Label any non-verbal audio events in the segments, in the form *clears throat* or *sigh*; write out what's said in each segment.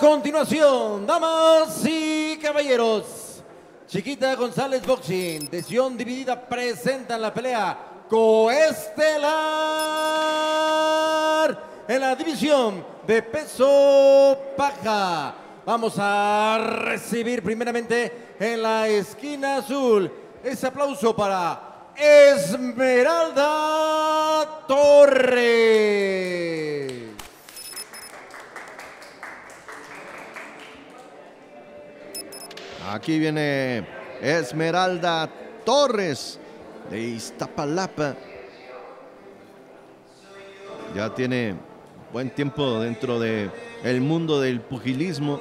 continuación, damas y caballeros, Chiquita González Boxing, decisión dividida, presentan la pelea coestelar en la división de peso paja. Vamos a recibir primeramente en la esquina azul ese aplauso para Esmeralda Torres. Aquí viene Esmeralda Torres de Iztapalapa. Ya tiene buen tiempo dentro del el mundo del pugilismo.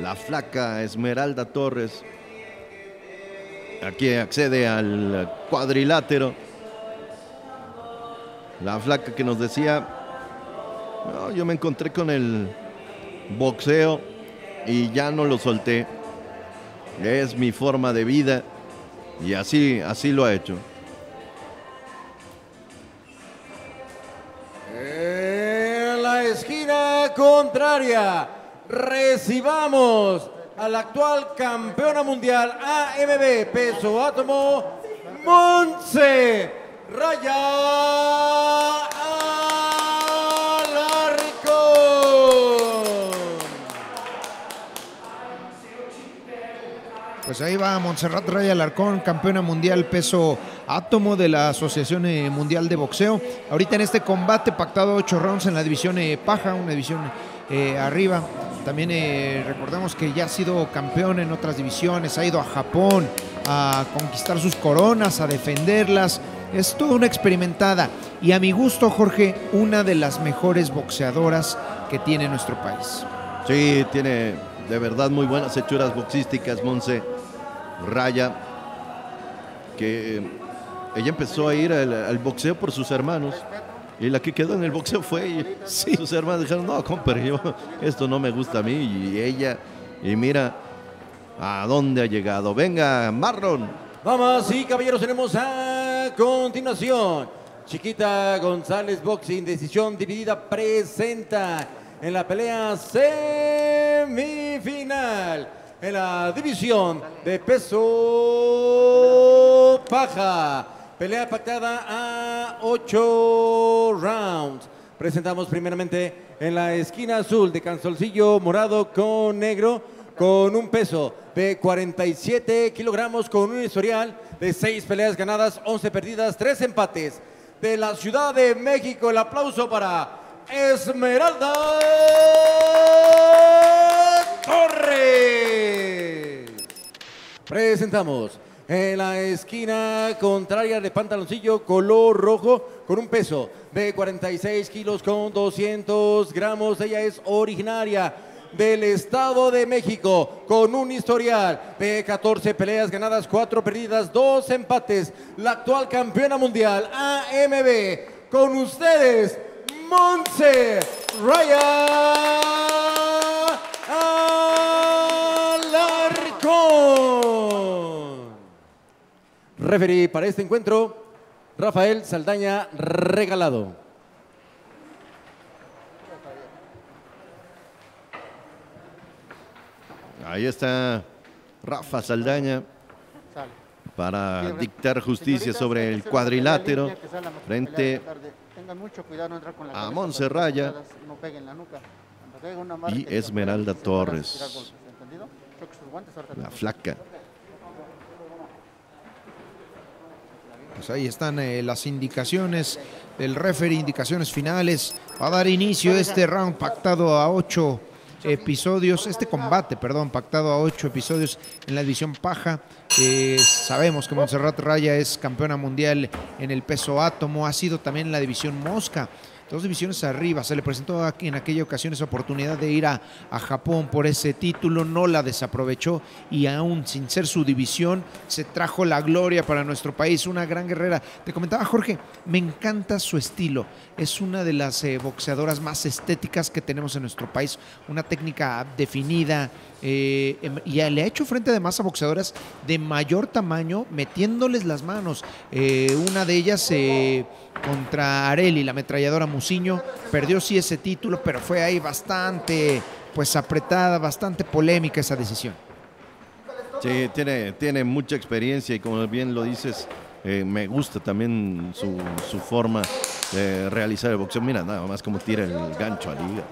La flaca Esmeralda Torres. Aquí accede al cuadrilátero. La flaca que nos decía, "No, yo me encontré con el boxeo y ya no lo solté. Es mi forma de vida y así, así lo ha hecho. En la esquina contraria, recibamos al actual campeona mundial AMB peso átomo, Monse Raya Pues ahí va Montserrat Raya Alarcón, campeona mundial peso átomo de la Asociación eh, Mundial de Boxeo. Ahorita en este combate pactado ocho rounds en la división eh, paja, una división eh, arriba. También eh, recordemos que ya ha sido campeón en otras divisiones, ha ido a Japón a conquistar sus coronas, a defenderlas. Es toda una experimentada y a mi gusto, Jorge, una de las mejores boxeadoras que tiene nuestro país. Sí, tiene de verdad muy buenas hechuras boxísticas, Monse Raya, que eh, ella empezó a ir al, al boxeo por sus hermanos. Y la que quedó en el boxeo fue ella. *laughs* Sus hermanos dijeron, no, compadre, yo, esto no me gusta a mí. Y ella, y mira a dónde ha llegado. Venga, Marlon. Damas y caballeros, tenemos a continuación. Chiquita González Boxing, decisión dividida, presenta en la pelea semifinal en la división de peso paja. Pelea pactada a ocho rounds. Presentamos primeramente en la esquina azul de cansolcillo morado con negro con un peso de 47 kilogramos, con un historial de 6 peleas ganadas, 11 perdidas, 3 empates. De la Ciudad de México, el aplauso para Esmeralda Torres. Presentamos en la esquina contraria de pantaloncillo color rojo con un peso de 46 kilos con 200 gramos. Ella es originaria del Estado de México con un historial de 14 peleas ganadas, 4 perdidas, 2 empates. La actual campeona mundial AMB con ustedes, Monse Raya Referee para este encuentro, Rafael Saldaña Regalado. Ahí está Rafa Saldaña para dictar justicia sobre el cuadrilátero frente a Monserraya y Esmeralda Torres, la flaca. Pues ahí están eh, las indicaciones del referee, indicaciones finales. Va a dar inicio este round pactado a ocho episodios, este combate, perdón, pactado a ocho episodios en la división paja. Eh, sabemos que Montserrat Raya es campeona mundial en el peso átomo, ha sido también en la división mosca. Dos divisiones arriba, se le presentó en aquella ocasión esa oportunidad de ir a, a Japón por ese título, no la desaprovechó y aún sin ser su división se trajo la gloria para nuestro país, una gran guerrera. Te comentaba Jorge, me encanta su estilo, es una de las eh, boxeadoras más estéticas que tenemos en nuestro país, una técnica definida eh, em- y le ha hecho frente además a boxeadoras de mayor tamaño metiéndoles las manos. Eh, una de ellas eh, contra Areli, la ametralladora Muciño, perdió sí ese título, pero fue ahí bastante pues apretada, bastante polémica esa decisión. Sí, tiene, tiene mucha experiencia y como bien lo dices, eh, me gusta también su, su, forma de realizar el boxeo. Mira, nada más como tira el gancho a liga.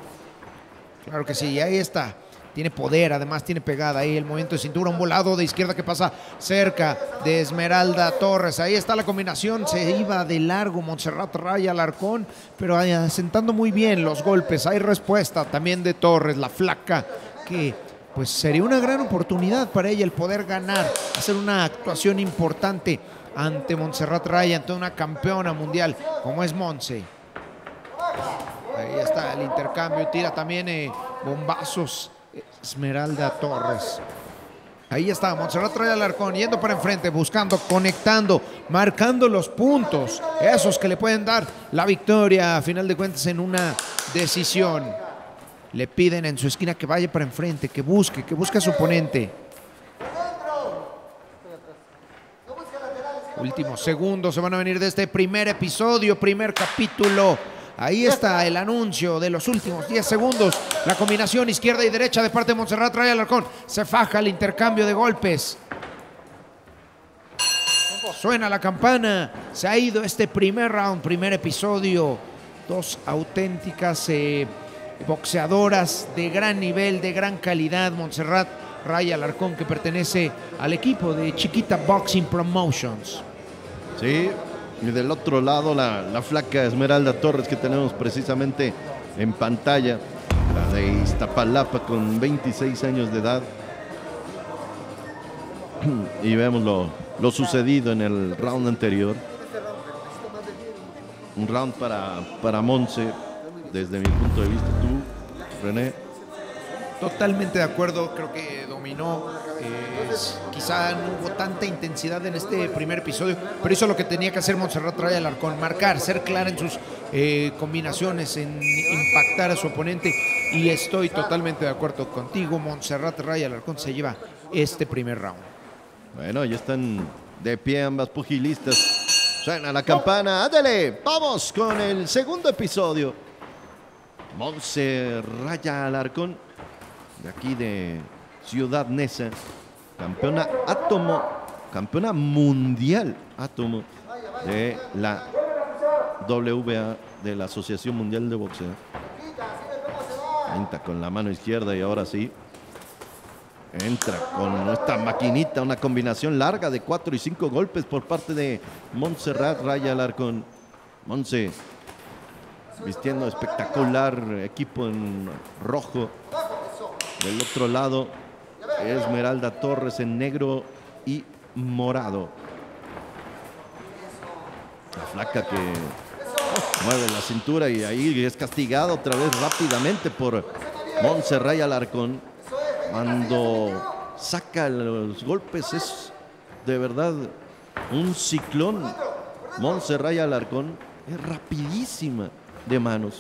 Claro que sí, y ahí está. Tiene poder, además tiene pegada ahí el movimiento de cintura, un volado de izquierda que pasa cerca de Esmeralda Torres. Ahí está la combinación, se iba de largo Montserrat Raya Alarcón, pero asentando muy bien los golpes. Hay respuesta también de Torres, la flaca, que pues sería una gran oportunidad para ella el poder ganar, hacer una actuación importante ante Montserrat Raya, ante una campeona mundial como es Monse. Ahí está el intercambio, tira también eh, bombazos Esmeralda Torres. Ahí está, Montserrat trae Alarcón yendo para enfrente, buscando, conectando, marcando los puntos, esos que le pueden dar la victoria a final de cuentas en una decisión. Le piden en su esquina que vaya para enfrente, que busque, que busque a su oponente. Últimos segundos se van a venir de este primer episodio, primer capítulo Ahí está el anuncio de los últimos 10 segundos. La combinación izquierda y derecha de parte de Montserrat trae Alarcón. Se faja el intercambio de golpes. Suena la campana. Se ha ido este primer round, primer episodio. Dos auténticas eh, boxeadoras de gran nivel, de gran calidad. Montserrat Raya Alarcón, que pertenece al equipo de Chiquita Boxing Promotions. Sí, y del otro lado, la, flaca Esmeralda Torres que tenemos precisamente en pantalla, la de Iztapalapa con 26 años de edad. *clears throat* Y vemos lo, lo sucedido en el round anterior. Un round para, para Monse, desde mi punto de vista. Tú, René. Totalmente de acuerdo, creo que dominó. Eh, quizá no hubo tanta intensidad en este primer episodio, pero hizo lo que tenía que hacer Montserrat Raya Alarcón, marcar, ser clara en sus eh, combinaciones, en impactar a su oponente. Y estoy totalmente de acuerdo contigo, Montserrat Raya Alarcón se lleva este primer round. Bueno, ya están de pie ambas pugilistas. Suena la campana, ándale, vamos con el segundo episodio. Montserrat Raya Alarcón de aquí de Ciudad Neza, campeona átomo, campeona mundial átomo de la WBA, de la Asociación Mundial de Boxeo. Entra con la mano izquierda y ahora sí. Entra con esta maquinita, una combinación larga de cuatro y cinco golpes por parte de Montserrat Raya Alarcón. Monse vistiendo espectacular equipo en rojo del otro lado, Esmeralda Torres en negro y morado. La flaca que mueve la cintura y ahí es castigada otra vez rápidamente por Montserrat Alarcón. Cuando saca los golpes es de verdad un ciclón. Montserrat Alarcón es rapidísima de manos.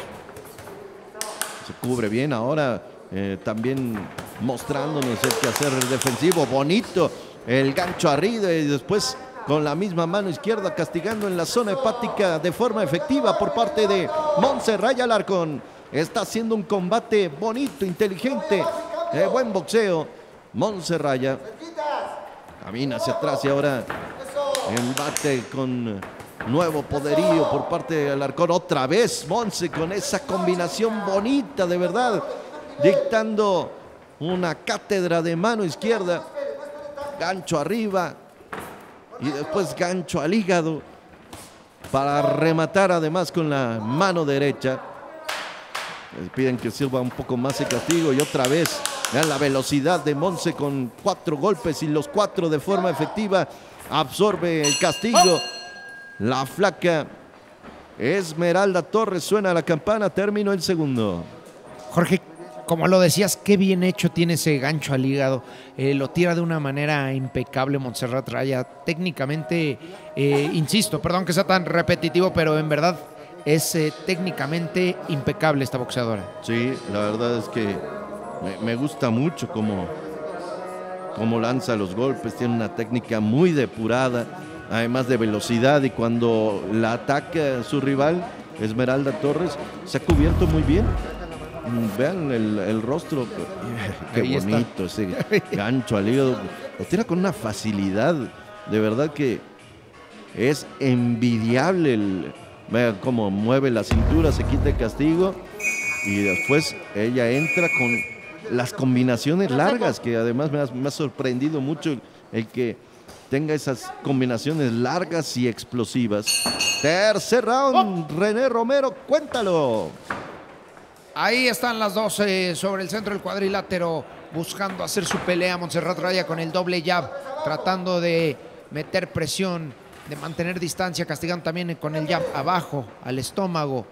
Se cubre bien ahora eh, también mostrándonos el quehacer defensivo. Bonito el gancho arriba y después con la misma mano izquierda castigando en la zona hepática de forma efectiva por parte de Montserrat Alarcón. Está haciendo un combate bonito, inteligente, eh, buen boxeo. Montserrat camina hacia atrás y ahora embate con nuevo poderío por parte de Alarcón. Otra vez Monse con esa combinación bonita, de verdad dictando una cátedra de mano izquierda, gancho arriba y después gancho al hígado para rematar además con la mano derecha. Les piden que sirva un poco más el castigo y otra vez vean la velocidad de Monse con cuatro golpes y los cuatro de forma efectiva absorbe el castigo. La flaca Esmeralda Torres suena la campana, terminó el segundo. Jorge, como lo decías, qué bien hecho tiene ese gancho al hígado. Eh, lo tira de una manera impecable Montserrat Raya. Técnicamente, eh, insisto, perdón que sea tan repetitivo, pero en verdad es eh, técnicamente impecable esta boxeadora. Sí, la verdad es que me, gusta mucho cómo, cómo lanza los golpes. Tiene una técnica muy depurada, además de velocidad. Y cuando la ataca su rival, Esmeralda Torres, se ha cubierto muy bien vean el, el rostro. Qué Ahí está. bonito ese *laughs* gancho al hígado. Lo tira con una facilidad. De verdad que es envidiable el, vea cómo mueve la cintura, se quita el castigo y después ella entra con las combinaciones largas, que además me ha, me ha sorprendido mucho el, el que tenga esas combinaciones largas y explosivas. Tercer round, René Romero, cuéntalo. Ahí están las 12 sobre el centro del cuadrilátero, buscando hacer su pelea. Montserrat Raya con el doble jab, tratando de meter presión, de mantener distancia, castigando también con el jab abajo, al estómago.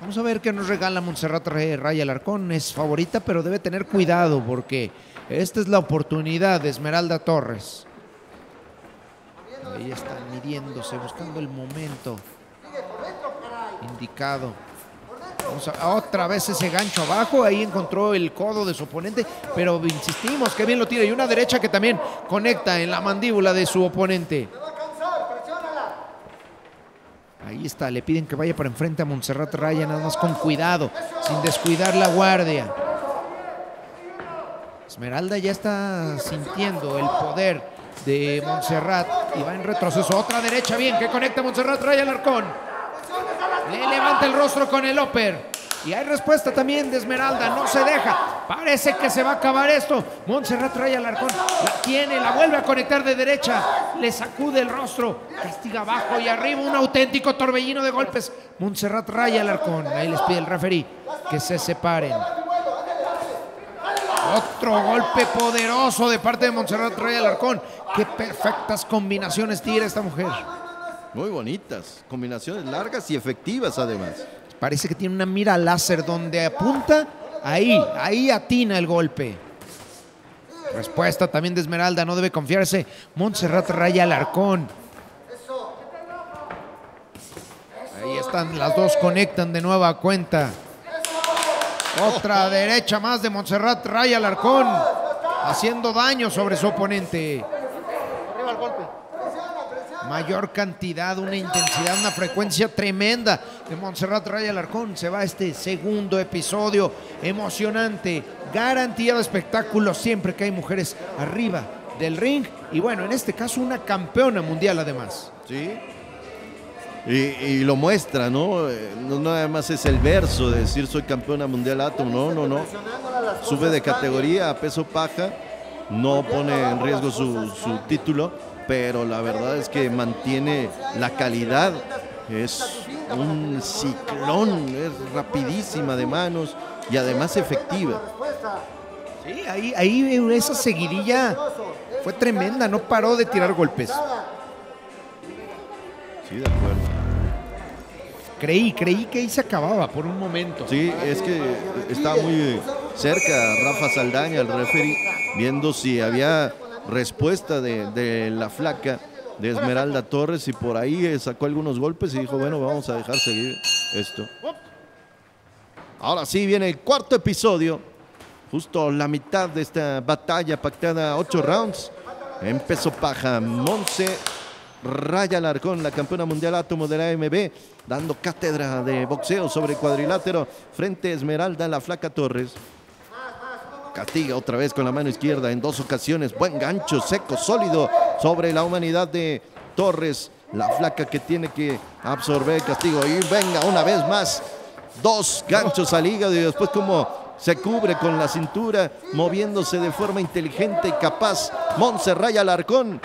Vamos a ver qué nos regala Montserrat Raya Alarcón. Es favorita, pero debe tener cuidado porque esta es la oportunidad de Esmeralda Torres. Ahí están midiéndose, buscando el momento indicado. Vamos a- otra vez ese gancho abajo, ahí encontró el codo de su oponente, pero insistimos que bien lo tira y una derecha que también conecta en la mandíbula de su oponente. Ahí está, le piden que vaya para enfrente a Montserrat Raya, nada más con cuidado, sin descuidar la guardia. Esmeralda ya está sintiendo el poder de Montserrat y va en retroceso. Otra derecha, bien, que conecta Montserrat Raya Alarcón. Le levanta el rostro con el upper. Y hay respuesta también de Esmeralda, no se deja. Parece que se va a acabar esto. Montserrat Raya Alarcón la tiene, la vuelve a conectar de derecha. Le sacude el rostro, castiga abajo y arriba un auténtico torbellino de golpes. Montserrat Raya Alarcón, ahí les pide el referí que se separen. Otro golpe poderoso de parte de Montserrat Raya Alarcón. Qué perfectas combinaciones tira esta mujer. Muy bonitas, combinaciones largas y efectivas además. Parece que tiene una mira láser donde apunta, ahí, ahí atina el golpe. Respuesta también de Esmeralda, no debe confiarse. Montserrat Raya Alarcón. Ahí están, las dos conectan de nueva cuenta. Otra derecha más de Montserrat Raya Alarcón, haciendo daño sobre su oponente. Mayor cantidad, una intensidad, una frecuencia tremenda de Montserrat Raya Alarcón. Se va este segundo episodio emocionante, garantía de espectáculo siempre que hay mujeres arriba del ring. Y bueno, en este caso una campeona mundial además. Sí. Y, y lo muestra, ¿no? No nada más es el verso de decir soy campeona mundial Atom, no, no, no. Sube de categoría a peso paja, no pone en riesgo su, su título, pero la verdad es que mantiene la calidad. Es un ciclón, es rapidísima de manos y además efectiva. Sí, ahí, ahí esa seguidilla fue tremenda, no paró de tirar golpes. Sí, de acuerdo. Creí, creí que ahí se acababa por un momento. Sí, es que estaba muy cerca Rafa Saldaña, el referee, viendo si había respuesta de, de la flaca de Esmeralda Torres y por ahí sacó algunos golpes y dijo, bueno, vamos a dejar seguir esto. Ahora sí viene el cuarto episodio, justo la mitad de esta batalla pactada ocho rounds. En peso paja, Monse Raya Alarcón, la campeona mundial átomo de la AMB, dando cátedra de boxeo sobre cuadrilátero frente a Esmeralda, la flaca Torres. Castiga otra vez con la mano izquierda en dos ocasiones. Buen gancho seco, sólido sobre la humanidad de Torres. La flaca que tiene que absorber castigo. Y venga una vez más. Dos ganchos al hígado y después como se cubre con la cintura, moviéndose de forma inteligente y capaz. Montserrat Alarcón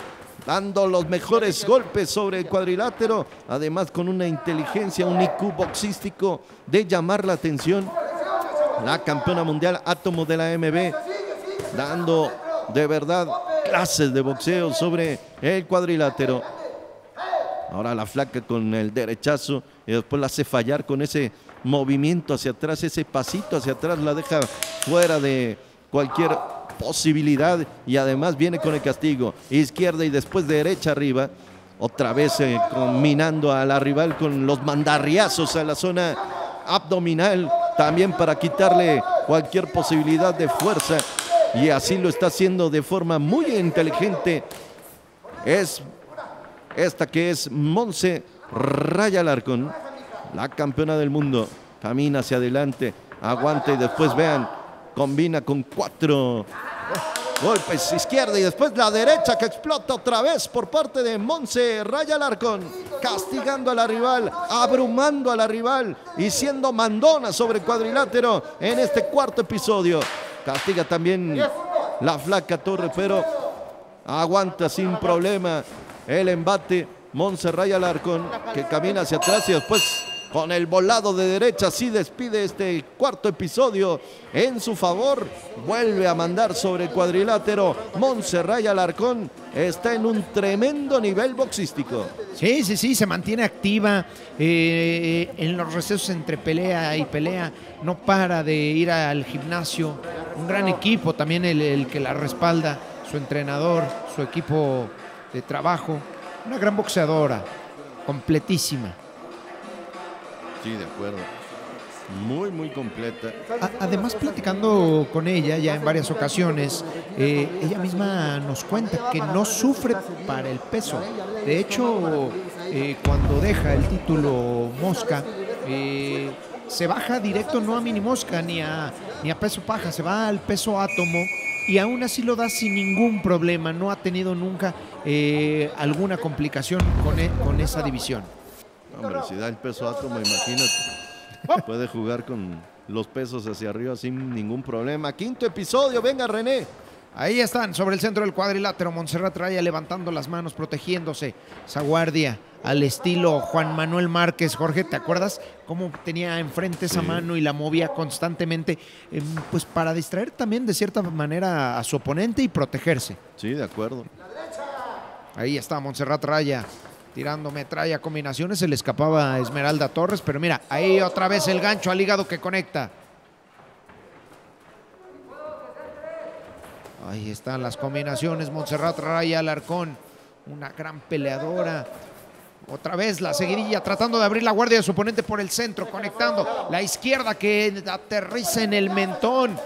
dando los mejores golpes sobre el cuadrilátero, además con una inteligencia, un IQ boxístico de llamar la atención. La campeona mundial átomo de la MB, dando de verdad clases de boxeo sobre el cuadrilátero. Ahora la flaca con el derechazo y después la hace fallar con ese movimiento hacia atrás, ese pasito hacia atrás, la deja fuera de cualquier posibilidad y además viene con el castigo. Izquierda y después derecha arriba. Otra vez eh, a la rival con los mandarriazos a la zona abdominal, también para quitarle cualquier posibilidad de fuerza. Y así lo está haciendo de forma muy inteligente. Es esta que es Monse Raya Larcón, la campeona del mundo. Camina hacia adelante, aguanta y después vean, combina con cuatro golpes izquierda y después la derecha que explota otra vez por parte de Monse Raya Larcón, castigando a la rival, abrumando a la rival y siendo mandona sobre el cuadrilátero en este cuarto episodio. Castiga también la flaca Torre, pero aguanta sin problema el embate. Monserraya Alarcón que camina hacia atrás y después con el volado de derecha sí despide este cuarto episodio en su favor. Vuelve a mandar sobre cuadrilátero. Monserraya Alarcón está en un tremendo nivel boxístico. Sí, sí, sí, se mantiene activa eh, en los recesos entre pelea y pelea. No para de ir al gimnasio. Un gran equipo también el que la respalda, su entrenador, su equipo de trabajo. Una gran boxeadora, completísima. Sí, de acuerdo. Muy, muy completa. Además, platicando con ella ya en varias ocasiones, eh, ella misma nos cuenta que no sufre para el peso. De hecho, eh, cuando deja el título Mosca, eh, se baja directo no a mini Mosca ni a, ni a peso paja, se va al peso átomo y aún así lo da sin ningún problema. No ha tenido nunca alguna complicación con, e- con esa división. Hombre, si da el peso átomo, imagínate. Puede jugar con los pesos hacia arriba sin ningún problema. Quinto episodio, venga René. Ahí están, sobre el centro del cuadrilátero, Montserrat Raya levantando las manos, protegiéndose. Esa guardia al estilo Juan Manuel Márquez. Jorge, ¿te acuerdas cómo tenía enfrente esa Sí. mano y la movía constantemente? em, pues para distraer también de cierta manera a su oponente y protegerse. Sí, de acuerdo. Ahí está Montserrat Raya tirando metralla, combinaciones. Se le escapaba a Esmeralda Torres, pero mira, ahí otra vez el gancho al hígado que conecta. Ahí están las combinaciones. Montserrat Raya Alarcón, una gran peleadora. Otra vez la seguidilla tratando de abrir la guardia de su oponente por el centro, conectando la izquierda que aterriza en el mentón.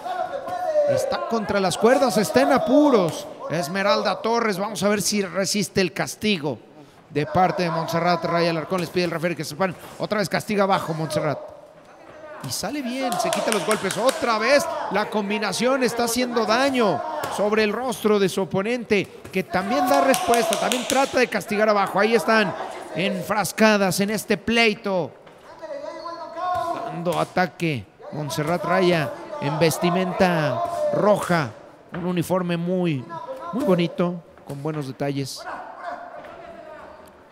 Está contra las cuerdas, está en apuros. Esmeralda Torres, vamos a ver si resiste el castigo de parte de Montserrat Raya Alarcón. Les pide el referee que se paren. Otra vez castiga abajo Montserrat. Y sale bien, se quita los golpes. Otra vez la combinación está haciendo daño sobre el rostro de su oponente, que también da respuesta, también trata de castigar abajo. Ahí están enfrascadas en este pleito. Dando ataque. Montserrat Raya en vestimenta roja. Un uniforme muy, muy bonito, con buenos detalles.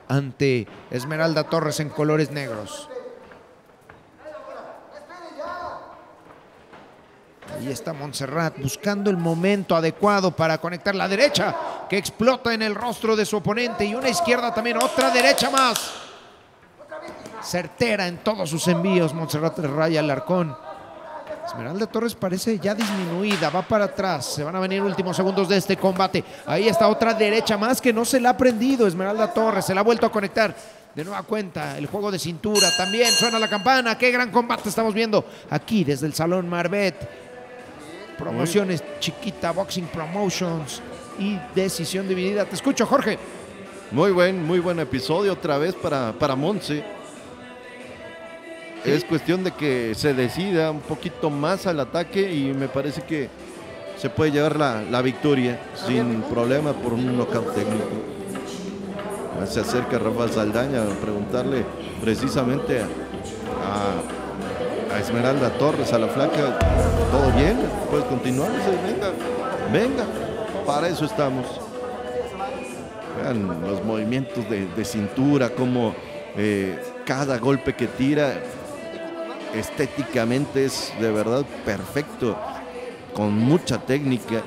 Ante Esmeralda Torres en colores negros. Ahí está Montserrat buscando el momento adecuado para conectar la derecha que explota en el rostro de su oponente y una izquierda también, otra derecha más. Certera en todos sus envíos, Montserrat Raya Alarcón. Esmeralda Torres parece ya disminuida, va para atrás. Se van a venir últimos segundos de este combate. Ahí está otra derecha más que no se la ha prendido. Esmeralda Torres se la ha vuelto a conectar. De nueva cuenta, el juego de cintura también suena la campana. Qué gran combate estamos viendo aquí desde el Salón Marbet. Promociones Chiquita Boxing Promotions y decisión dividida. Te escucho, Jorge. Muy buen, muy buen episodio otra vez para, para Monse. Es cuestión de que se decida un poquito más al ataque y me parece que se puede llevar la, la victoria sin problema por un knockout técnico. Se acerca Rafael Saldaña a preguntarle precisamente a, a Esmeralda Torres, a la flaca, ¿todo bien? ¿Puedes continuar? Venga, venga, para eso estamos. Vean los movimientos de, de cintura, como eh, cada golpe que tira estéticamente es de verdad perfecto, con mucha técnica.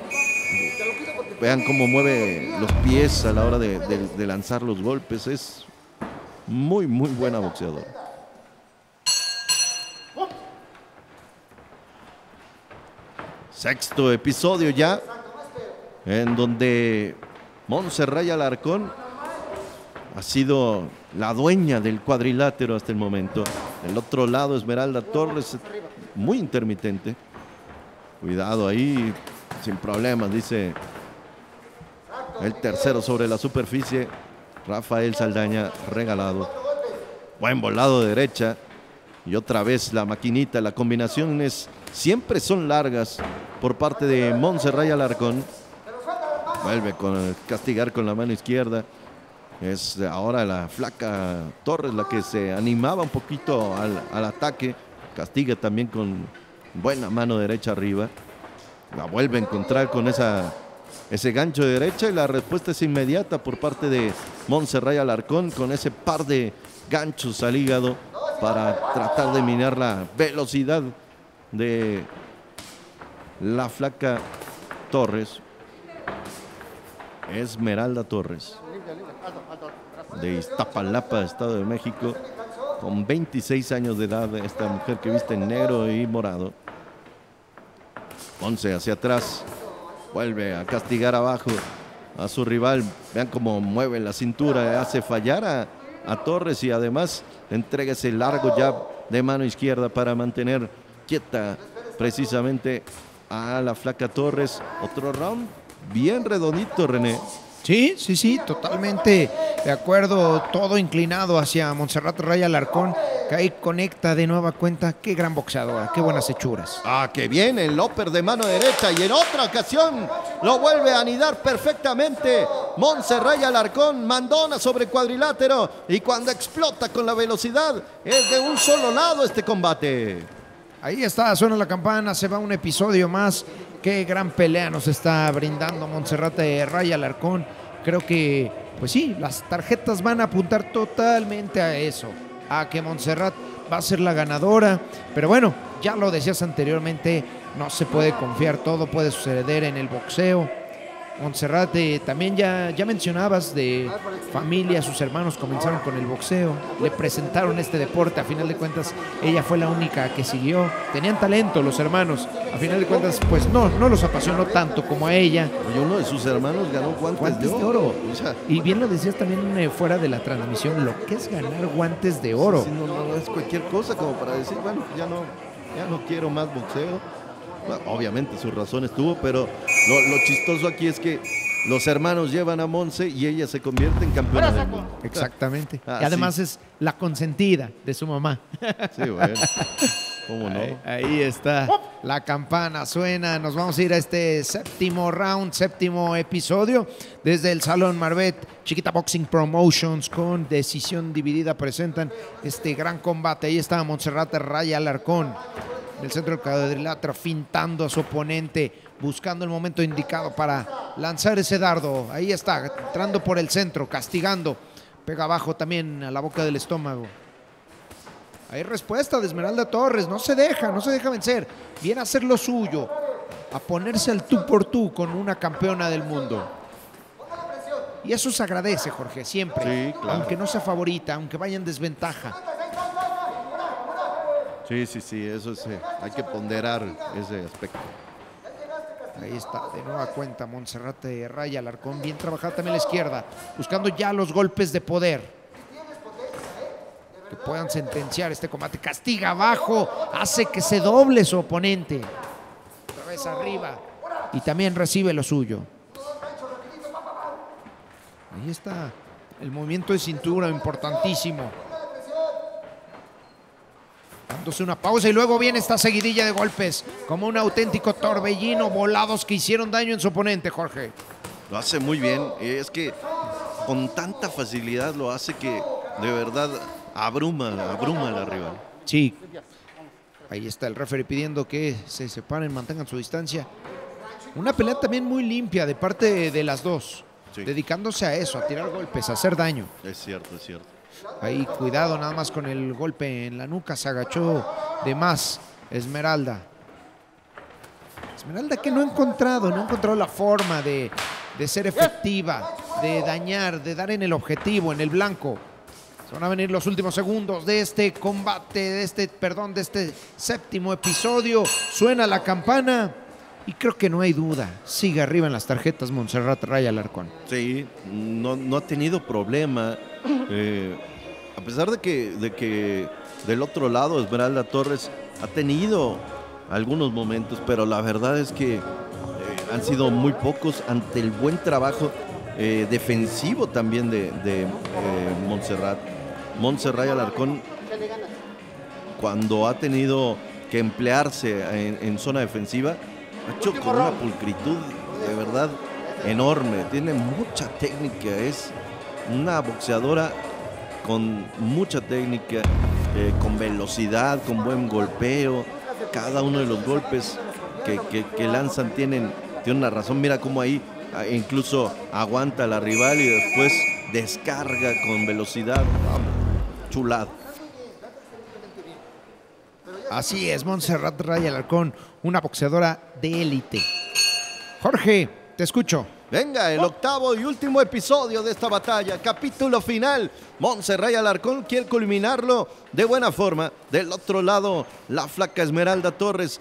Vean cómo mueve los pies a la hora de, lanzar los golpes, es muy, muy buena boxeadora. Sexto episodio ya, en donde Montserrat Alarcón ha sido la dueña del cuadrilátero hasta el momento. Del otro lado, Esmeralda Torres, muy intermitente. Cuidado ahí, sin problemas, dice el tercero sobre la superficie. Rafael Saldaña regalado. Buen volado de derecha. Y otra vez la maquinita, las combinaciones siempre son largas por parte de Montserrat Alarcón. Vuelve con castigar con la mano izquierda. Es ahora la flaca Torres la que se animaba un poquito al, al ataque. Castiga también con buena mano derecha arriba. La vuelve a encontrar con esa, ese gancho de derecha y la respuesta es inmediata por parte de Montserrat Alarcón con ese par de ganchos al hígado para tratar de minar la velocidad de la flaca Torres. Esmeralda Torres de Iztapalapa, Estado de México, con 26 años de edad, esta mujer que viste en negro y morado. 11 hacia atrás, vuelve a castigar abajo a su rival. Vean cómo mueve la cintura, hace fallar a, a Torres y además entrega ese largo jab de mano izquierda para mantener quieta precisamente a la flaca Torres. Otro round bien redondito, René. Sí, sí, sí, totalmente de acuerdo, todo inclinado hacia Montserrat Raya Alarcón, que ahí conecta de nueva cuenta. Qué gran boxeadora, qué buenas hechuras. Ah, que viene el Loper de mano derecha y en otra ocasión lo vuelve a anidar perfectamente. Montserrat Alarcón, mandona sobre cuadrilátero y cuando explota con la velocidad es de un solo lado este combate. Ahí está, suena la campana, se va un episodio más. Qué gran pelea nos está brindando Montserrat Raya Alarcón. Creo que, pues sí, las tarjetas van a apuntar totalmente a eso, a que Montserrat va a ser la ganadora. Pero bueno, ya lo decías anteriormente, no se puede confiar, todo puede suceder en el boxeo. Montserrat, eh, también ya, ya mencionabas de familia, sus hermanos comenzaron con el boxeo, le presentaron este deporte, a final de cuentas ella fue la única que siguió, tenían talento los hermanos, a final de cuentas pues no, no los apasionó tanto como a ella. Y uno de sus hermanos ganó guantes, Guantes de oro. Y bien lo decías también eh, fuera de la transmisión, lo que es ganar guantes de oro. No, no es cualquier cosa como para decir, bueno, ya no, ya no quiero más boxeo. Bueno, obviamente su razón estuvo, pero lo, lo chistoso aquí es que los hermanos llevan a Monse y ella se convierte en campeona del mundo. Exactamente. Ah, y además es la consentida de su mamá. Sí, bueno. ¿Cómo no? Ahí, ahí está. La campana suena. Nos vamos a ir a este séptimo round, séptimo episodio. Desde el Salón Marbet, Chiquita Boxing Promotions con decisión dividida presentan este gran combate. Ahí está Montserrat Raya Alarcón. En el centro del cuadrilátero, fintando a su oponente, buscando el momento indicado para lanzar ese dardo. Ahí está, entrando por el centro, castigando. Pega abajo también a la boca del estómago. Hay respuesta de Esmeralda Torres, no se deja, no se deja vencer. Viene a hacer lo suyo, a ponerse al tú por tú con una campeona del mundo. Y eso se agradece, Jorge, siempre. Sí, claro. Aunque no sea favorita, aunque vaya en desventaja. Sí, sí, sí, eso sí. Hay que ponderar ese aspecto. Ahí está, de nueva cuenta, Montserrat Raya Alarcón, bien trabajada también la izquierda, buscando ya los golpes de poder. Que puedan sentenciar este combate. Castiga abajo, hace que se doble su oponente. Otra arriba. Y también recibe lo suyo. Ahí está el movimiento de cintura importantísimo. Dándose una pausa y luego viene esta seguidilla de golpes como un auténtico torbellino volados que hicieron daño en su oponente, Jorge. Lo hace muy bien. Es que con tanta facilidad lo hace que de verdad abruma, abruma a la rival. Sí. Ahí está el referee pidiendo que se separen, mantengan su distancia. Una pelea también muy limpia de parte de las dos. Sí. Dedicándose a eso, a tirar golpes, a hacer daño. Es cierto, es cierto. Ahí cuidado nada más con el golpe en la nuca, se agachó de más Esmeralda. Esmeralda que no ha encontrado, no ha encontrado la forma de, de ser efectiva, de dañar, de dar en el objetivo, en el blanco. Se van a venir los últimos segundos de este combate, de este, perdón, de este séptimo episodio. Suena la campana y creo que no hay duda. Sigue arriba en las tarjetas Montserrat Raya Alarcón. Sí, no, no ha tenido problema. eh, a pesar de que, de que del otro lado Esmeralda Torres ha tenido algunos momentos, pero la verdad es que eh, han sido muy pocos ante el buen trabajo eh, defensivo también de, de, eh, Montserrat. Montserrat Alarcón cuando ha tenido que emplearse en, en zona defensiva, ha hecho con una pulcritud de verdad enorme. Tiene mucha técnica, es una boxeadora con mucha técnica, eh, con velocidad, con buen golpeo. Cada uno de los golpes que, que- que lanzan tienen, tienen una razón. Mira cómo ahí ah, incluso aguanta la rival y después descarga con velocidad. Chulado. Así es, Montserrat Raya Alarcón, una boxeadora de élite. Jorge, te escucho. Venga, el octavo y último episodio de esta batalla, capítulo final. Montserrat Alarcón quiere culminarlo de buena forma. Del otro lado, la flaca Esmeralda Torres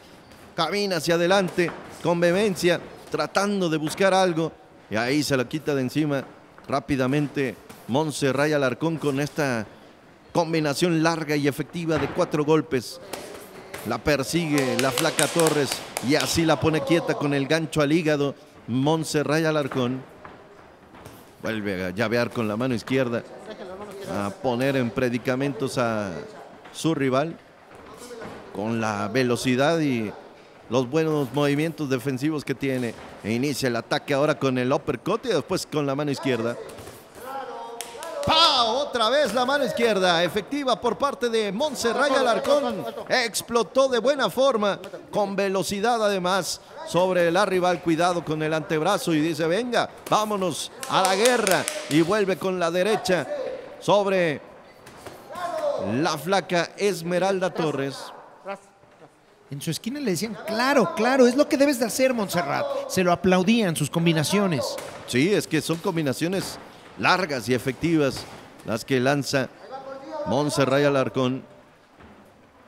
camina hacia adelante con vehemencia, tratando de buscar algo. Y ahí se la quita de encima rápidamente Montserrat Alarcón con esta combinación larga y efectiva de cuatro golpes. La persigue la flaca Torres y así la pone quieta con el gancho al hígado. Montserrat Alarcón vuelve a llavear con la mano izquierda, a poner en predicamentos a su rival con la velocidad y los buenos movimientos defensivos que tiene. E inicia el ataque ahora con el uppercut y después con la mano izquierda. ¡Pa! Otra vez la mano izquierda, efectiva por parte de Montserrat Alarcón. Explotó de buena forma, con velocidad además, sobre la rival. Cuidado con el antebrazo y dice, venga, vámonos a la guerra. Y vuelve con la derecha sobre la flaca Esmeralda Torres. En su esquina le decían, claro, claro, es lo que debes de hacer, Montserrat. Se lo aplaudían sus combinaciones. Sí, es que son combinaciones largas y efectivas las que lanza Montserrat Alarcón.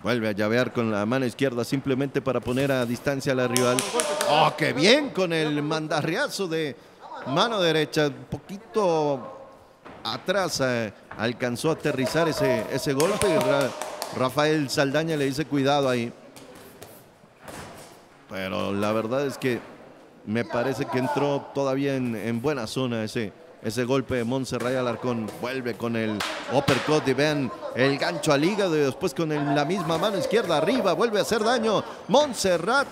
Vuelve a llavear con la mano izquierda simplemente para poner a distancia a la rival. ¡Oh, qué bien! Con el mandarriazo de mano derecha. Un poquito atrás eh, alcanzó a aterrizar ese, ese golpe. Rafael Saldaña le dice cuidado ahí. Pero la verdad es que me parece que entró todavía en, en buena zona ese, ese golpe de Montserrat Alarcón. Vuelve con el uppercut y vean el gancho al hígado y después con la misma mano izquierda arriba. Vuelve a hacer daño. Montserrat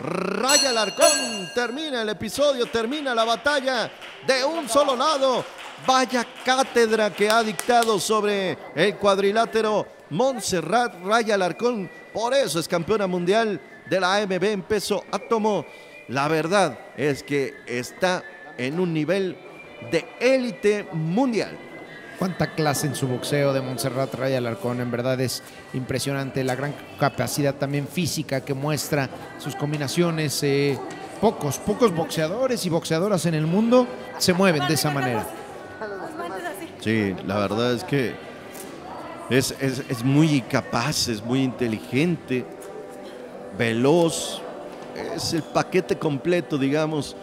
Raya Alarcón. Termina el episodio, termina la batalla de un solo lado. Vaya cátedra que ha dictado sobre el cuadrilátero Montserrat Raya Alarcón. Por eso es campeona mundial de la AMB en peso átomo. La verdad es que está en un nivel de élite mundial. Cuánta clase en su boxeo de Montserrat Raya Alarcón. En verdad es impresionante la gran capacidad también física que muestra sus combinaciones. eh, pocos, pocos boxeadores y boxeadoras en el mundo se mueven de esa manera. Sí, la verdad es que es, es- es muy capaz, es muy inteligente, veloz, es el paquete completo, digamos,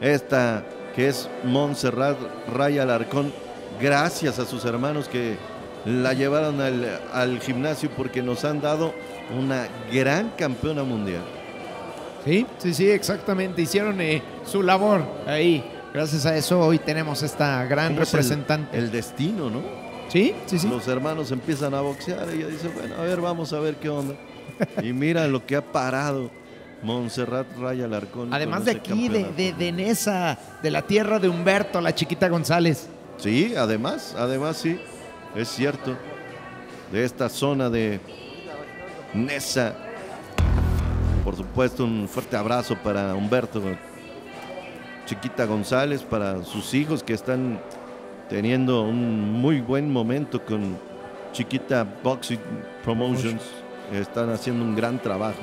esta que es Montserrat Raya Alarcón, gracias a sus hermanos que la llevaron al, al gimnasio porque nos han dado una gran campeona mundial. Sí, sí, sí, exactamente. Hicieron eh, su labor ahí. Gracias a eso hoy tenemos esta gran ¿Cómo es el- representante. el destino, ¿no? Sí, sí, sí. Los hermanos empiezan a boxear y ella dice, bueno, a ver, vamos a ver qué onda. Y mira lo que ha parado Montserrat Raya Alarcón. Además de aquí, de, de, de Nesa, de la tierra de Humberto, la chiquita González. Sí, además, además sí, es cierto. De esta zona de Nesa. Por supuesto, un fuerte abrazo para Humberto, Chiquita González, para sus hijos que están teniendo un muy buen momento con Chiquita Boxing Promotions. Están haciendo un gran trabajo,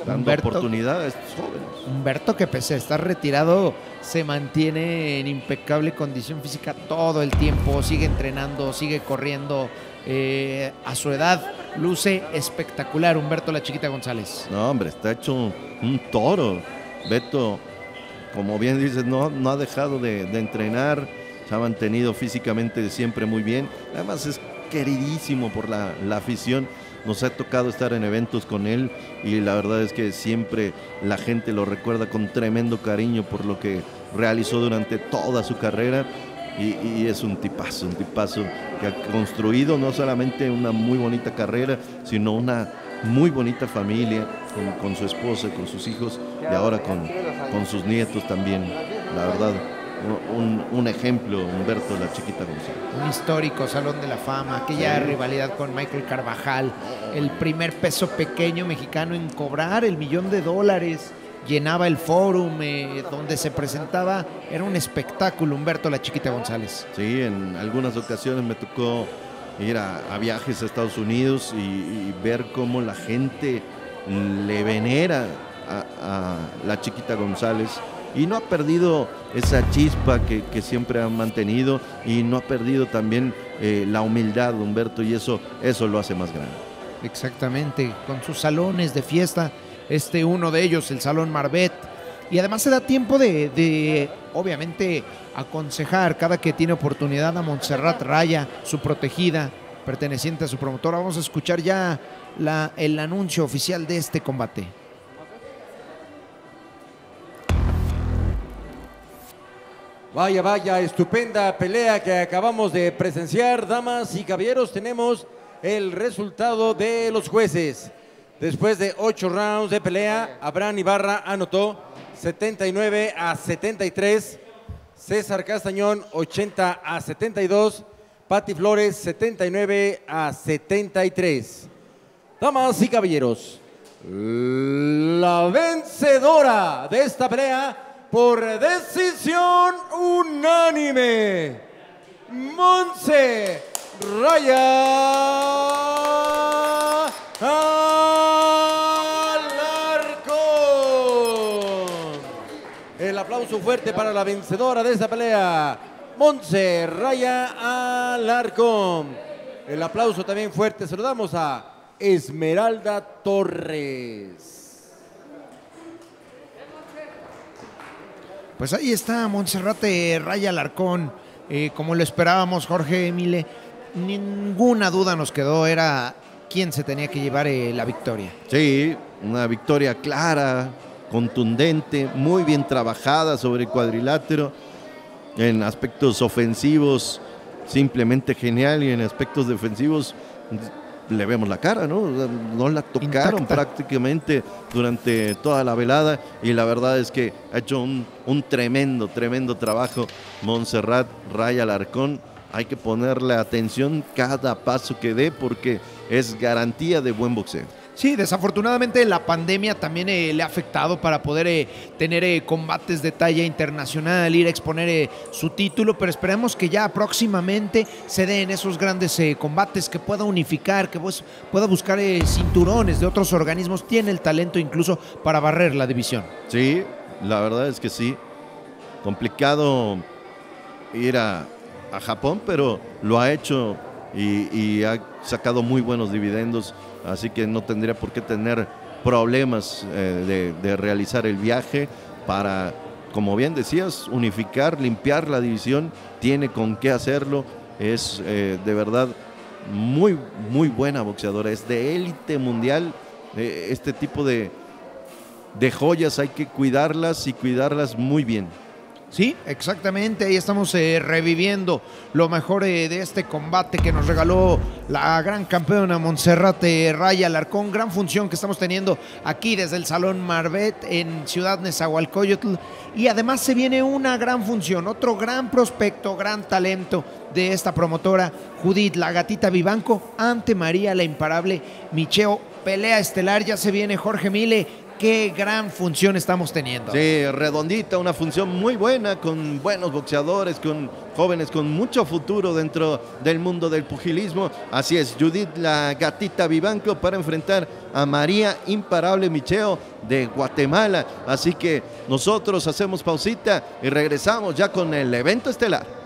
dando Humberto. oportunidad a estos jóvenes. Humberto, que pese a estar retirado, se mantiene en impecable condición física todo el tiempo, sigue entrenando, sigue corriendo. eh, a su edad luce espectacular Humberto la chiquita González. No, hombre, está hecho un toro. Beto, como bien dices, no, no ha dejado de, de entrenar, se ha mantenido físicamente siempre muy bien. Además es queridísimo por la, la afición. Nos ha tocado estar en eventos con él y la verdad es que siempre la gente lo recuerda con tremendo cariño por lo que realizó durante toda su carrera. y, es un tipazo, un tipazo que ha construido no solamente una muy bonita carrera, sino una muy bonita familia con, con su esposa, con sus hijos y ahora con, con sus nietos también. La verdad, un, un ejemplo, Humberto La Chiquita González. Un histórico Salón de la Fama, aquella rivalidad con Michael Carvajal, el primer peso pequeño mexicano en cobrar el millón de dólares, llenaba el fórum eh, donde se presentaba, era un espectáculo Humberto La Chiquita González. Sí, en algunas ocasiones me tocó ir a, a viajes a Estados Unidos y, y ver cómo la gente le venera a, a la Chiquita González y no ha perdido esa chispa que, que siempre ha mantenido y no ha perdido también eh, la humildad, Humberto, y eso, eso lo hace más grande. Exactamente, con sus salones de fiesta, este uno de ellos, el Salón Marbet, y además se da tiempo de, de, obviamente, aconsejar cada que tiene oportunidad a Montserrat Raya, su protegida, perteneciente a su promotora. Vamos a escuchar ya la, el anuncio oficial de este combate. Vaya, vaya, estupenda pelea que acabamos de presenciar. Damas y caballeros, tenemos el resultado de los jueces. Después de ocho rounds de pelea, Abraham Ibarra anotó 79 a 73. César Castañón 80 a 72. Pati Flores 79 a 73. Damas y caballeros, la vencedora de esta pelea por decisión unánime, Monse Raya Alarcón. El aplauso fuerte para la vencedora de esta pelea, Monse Raya Alarcón. El aplauso también fuerte, saludamos a Esmeralda Torres. Pues ahí está Monserrate Raya Alarcón, eh, como lo esperábamos, Jorge Emile. Ninguna duda nos quedó, era quién se tenía que llevar eh, la victoria. Sí, una victoria clara, contundente, muy bien trabajada sobre el cuadrilátero, en aspectos ofensivos simplemente genial y en aspectos defensivos le vemos la cara, ¿no? No la tocaron Intacta. prácticamente durante toda la velada y la verdad es que ha hecho un, un tremendo, tremendo trabajo Montserrat Raya Alarcón. Hay que ponerle atención cada paso que dé porque es garantía de buen boxeo. Sí, desafortunadamente la pandemia también eh, le ha afectado para poder eh, tener eh, combates de talla internacional, ir a exponer su título, pero esperemos que ya próximamente se den esos grandes combates, que pueda unificar, que pues, pueda buscar cinturones de otros organismos. Tiene el talento incluso para barrer la división. Sí, la verdad es que sí. Complicado ir a, a Japón, pero lo ha hecho y ha sacado muy buenos dividendos, así que no tendría por qué tener problemas eh, de, realizar el viaje para, como bien decías, unificar, limpiar la división, tiene con qué hacerlo, es eh, de verdad muy, muy buena boxeadora, es de élite mundial, eh, este tipo de, de joyas hay que cuidarlas y cuidarlas muy bien. Sí, exactamente. Ahí estamos eh, reviviendo lo mejor eh, de este combate que nos regaló la gran campeona Montserrat eh, Raya Alarcón. Gran función que estamos teniendo aquí desde el Salón Marbet en Ciudad Nezahualcóyotl. Y además se viene una gran función, otro gran prospecto, gran talento de esta promotora, Judith, la gatita Vivanco, ante María, la imparable Micheo. Pelea estelar, ya se viene Jorge Mile. Qué gran función estamos teniendo. Sí, redondita, una función muy buena, con buenos boxeadores, con jóvenes con mucho futuro dentro del mundo del pugilismo. Así es, Judith la gatita Vivanco para enfrentar a María Imparable Micheo de Guatemala. Así que nosotros hacemos pausita y regresamos ya con el evento estelar.